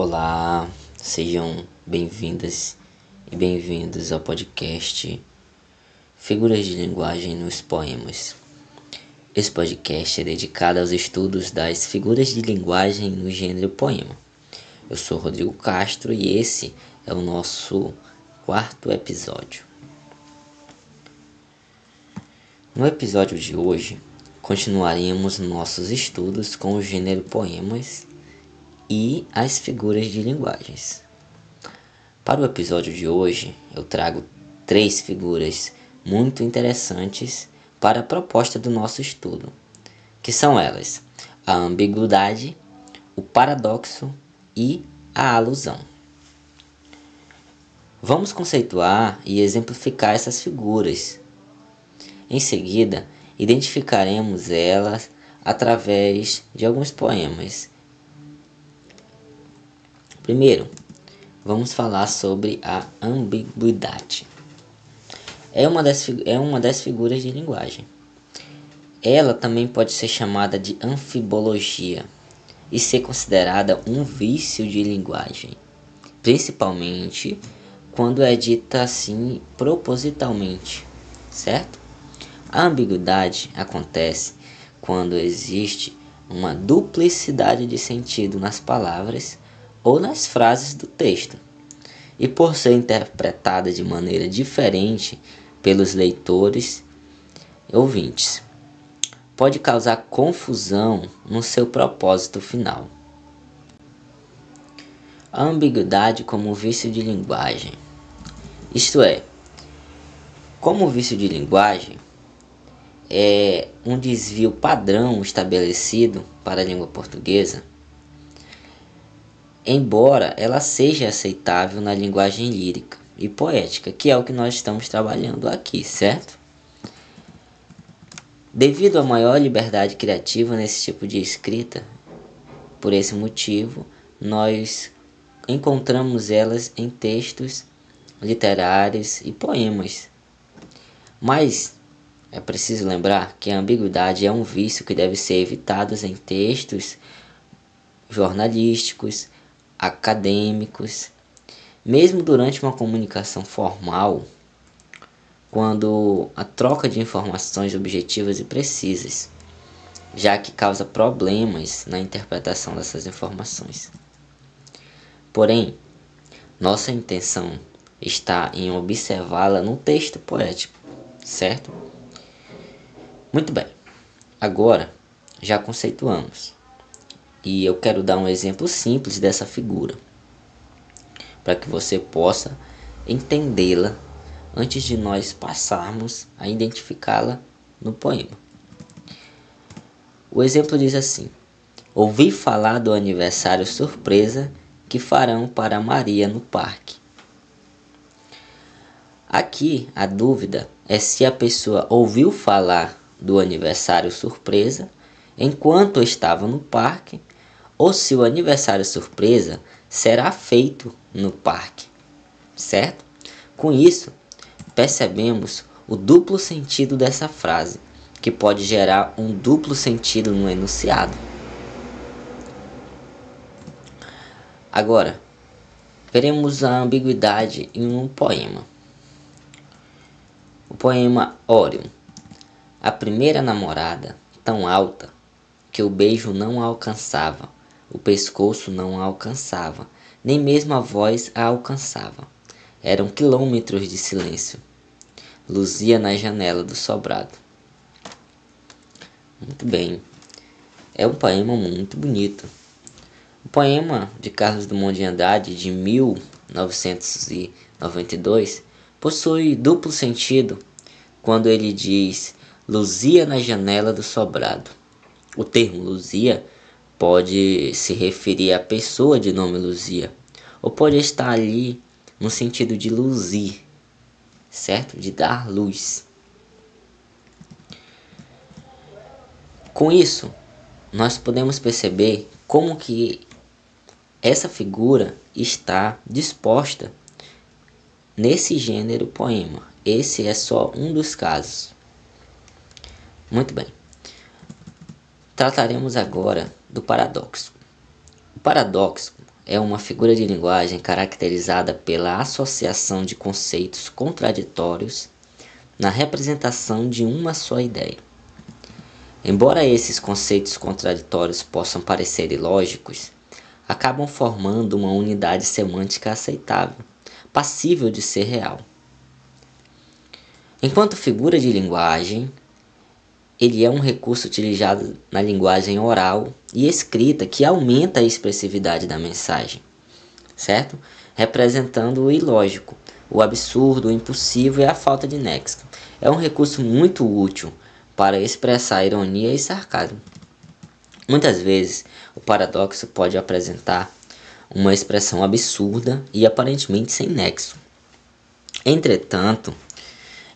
Olá, sejam bem-vindas e bem-vindos ao podcast Figuras de Linguagem nos Poemas. Esse podcast é dedicado aos estudos das figuras de linguagem no gênero poema. Eu sou Rodrigo Castro e esse é o nosso quarto episódio. No episódio de hoje, continuaremos nossos estudos com o gênero poemas e as figuras de linguagens. Para o episódio de hoje, eu trago três figuras muito interessantes para a proposta do nosso estudo, que são elas: a ambiguidade, o paradoxo e a alusão. Vamos conceituar e exemplificar essas figuras. Em seguida, identificaremos elas através de alguns poemas Primeiro, vamos falar sobre a ambiguidade. É uma, das, é uma das figuras de linguagem. Ela também pode ser chamada de anfibologia e ser considerada um vício de linguagem, principalmente quando é dita assim propositalmente, certo? A ambiguidade acontece quando existe uma duplicidade de sentido nas palavras ou nas frases do texto, e por ser interpretada de maneira diferente pelos leitores ouvintes, pode causar confusão no seu propósito final. A ambiguidade como vício de linguagem. Isto é, como vício de linguagem, é um desvio padrão estabelecido para a língua portuguesa embora ela seja aceitável na linguagem lírica e poética, que é o que nós estamos trabalhando aqui, certo? Devido à maior liberdade criativa nesse tipo de escrita, por esse motivo, nós encontramos elas em textos literários e poemas. Mas é preciso lembrar que a ambiguidade é um vício que deve ser evitado em textos jornalísticos, acadêmicos, mesmo durante uma comunicação formal, quando a troca de informações objetivas e precisas, já que causa problemas na interpretação dessas informações. Porém, nossa intenção está em observá-la no texto poético, certo? Muito bem, agora já conceituamos e eu quero dar um exemplo simples dessa figura, para que você possa entendê-la antes de nós passarmos a identificá-la no poema. O exemplo diz assim: Ouvi falar do aniversário surpresa que farão para Maria no parque. Aqui a dúvida é se a pessoa ouviu falar do aniversário surpresa enquanto estava no parque ou se o aniversário surpresa será feito no parque, certo? Com isso, percebemos o duplo sentido dessa frase, que pode gerar um duplo sentido no enunciado. Agora, veremos a ambiguidade em um poema. O poema Órion. A primeira namorada, tão alta, que o beijo não a alcançava, o pescoço não a alcançava, nem mesmo a voz a alcançava. Eram quilômetros de silêncio. Luzia na janela do sobrado. Muito bem. É um poema muito bonito. O poema de Carlos Drummond de Andrade, de 1992, possui duplo sentido quando ele diz Luzia na janela do sobrado. O termo Luzia pode se referir à pessoa de nome Luzia, ou pode estar ali no sentido de luzir, certo? De dar luz. Com isso, nós podemos perceber como que essa figura está disposta nesse gênero poema. Esse é só um dos casos. Muito bem. Trataremos agora do paradoxo. O paradoxo é uma figura de linguagem caracterizada pela associação de conceitos contraditórios na representação de uma só ideia. Embora esses conceitos contraditórios possam parecer ilógicos, acabam formando uma unidade semântica aceitável, passível de ser real. Enquanto figura de linguagem, ele é um recurso utilizado na linguagem oral e escrita que aumenta a expressividade da mensagem, certo? Representando o ilógico, o absurdo, o impossível e a falta de nexo. É um recurso muito útil para expressar ironia e sarcasmo. Muitas vezes, o paradoxo pode apresentar uma expressão absurda e aparentemente sem nexo. Entretanto,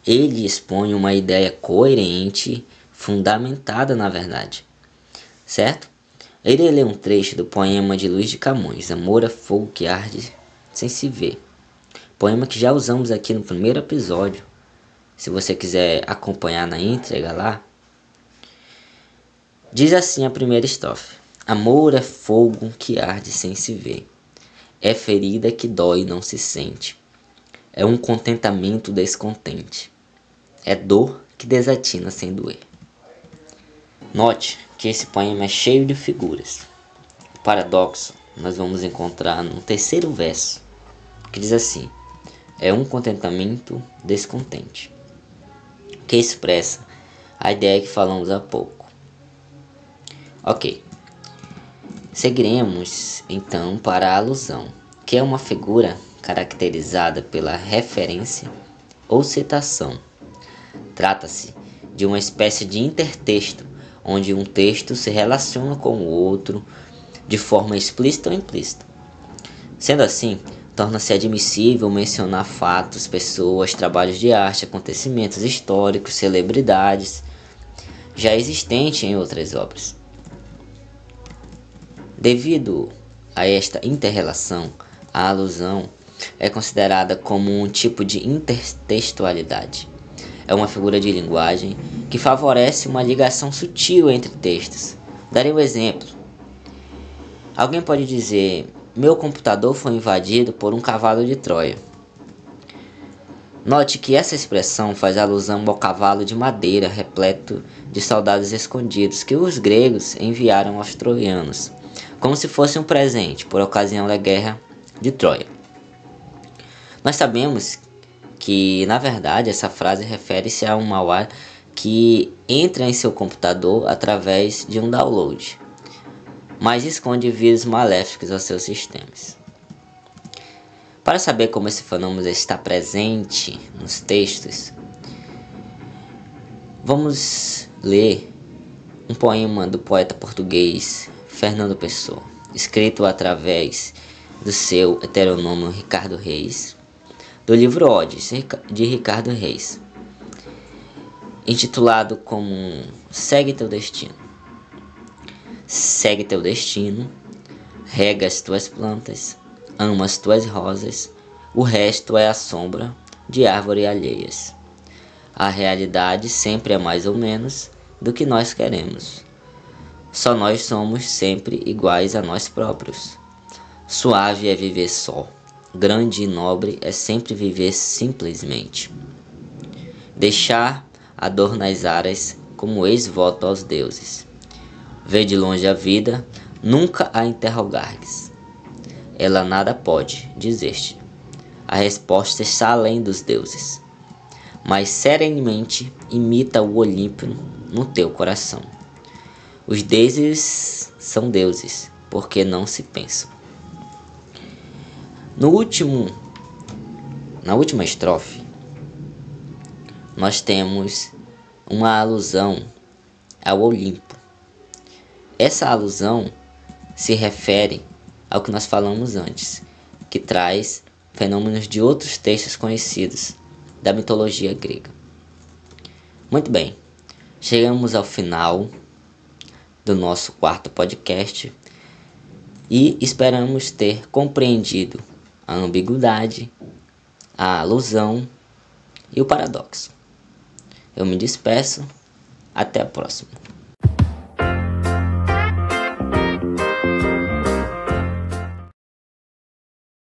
ele expõe uma ideia coerente fundamentada na verdade. Certo? Ele lê um trecho do poema de Luiz de Camões, Amor é fogo que arde sem se ver. Poema que já usamos aqui no primeiro episódio. Se você quiser acompanhar na íntegra lá. Diz assim a primeira estrofe: Amor é fogo que arde sem se ver. É ferida que dói e não se sente. É um contentamento descontente. É dor que desatina sem doer. Note que esse poema é cheio de figuras. O paradoxo nós vamos encontrar no terceiro verso, que diz assim: é um contentamento descontente, que expressa a ideia que falamos há pouco. Ok. Seguiremos então para a alusão, que é uma figura caracterizada pela referência ou citação. Trata-se de uma espécie de intertexto onde um texto se relaciona com o outro de forma explícita ou implícita. Sendo assim, torna-se admissível mencionar fatos, pessoas, trabalhos de arte, acontecimentos históricos, celebridades, já existentes em outras obras. Devido a esta interrelação, a alusão é considerada como um tipo de intertextualidade. É uma figura de linguagem que favorece uma ligação sutil entre textos. Darei um exemplo. Alguém pode dizer: Meu computador foi invadido por um cavalo de Troia. Note que essa expressão faz alusão ao cavalo de madeira repleto de soldados escondidos que os gregos enviaram aos troianos, como se fosse um presente por ocasião da guerra de Troia. Nós sabemos que, na verdade, essa frase refere-se a um malware que entra em seu computador através de um download, mas esconde vírus maléficos aos seus sistemas. Para saber como esse fenômeno está presente nos textos, vamos ler um poema do poeta português Fernando Pessoa, escrito através do seu heteronômio Ricardo Reis, do livro Odes de Ricardo Reis intitulado como Segue teu destino. Segue teu destino, rega as tuas plantas, ama as tuas rosas, o resto é a sombra de árvores alheias. A realidade sempre é mais ou menos do que nós queremos. Só nós somos sempre iguais a nós próprios. Suave é viver só, grande e nobre é sempre viver simplesmente. Deixar a dor nas aras como ex-voto aos deuses. Vê de longe a vida, nunca a interrogares. Ela nada pode, dizer-te. A resposta está além dos deuses. Mas serenamente imita o Olimpo no teu coração. Os deuses são deuses, porque não se pensam. No último, na última estrofe, nós temos uma alusão ao Olimpo. Essa alusão se refere ao que nós falamos antes, que traz fenômenos de outros textos conhecidos da mitologia grega. Muito bem, chegamos ao final do nosso quarto podcast e esperamos ter compreendido a ambiguidade, a alusão e o paradoxo. Eu me despeço. Até a próxima.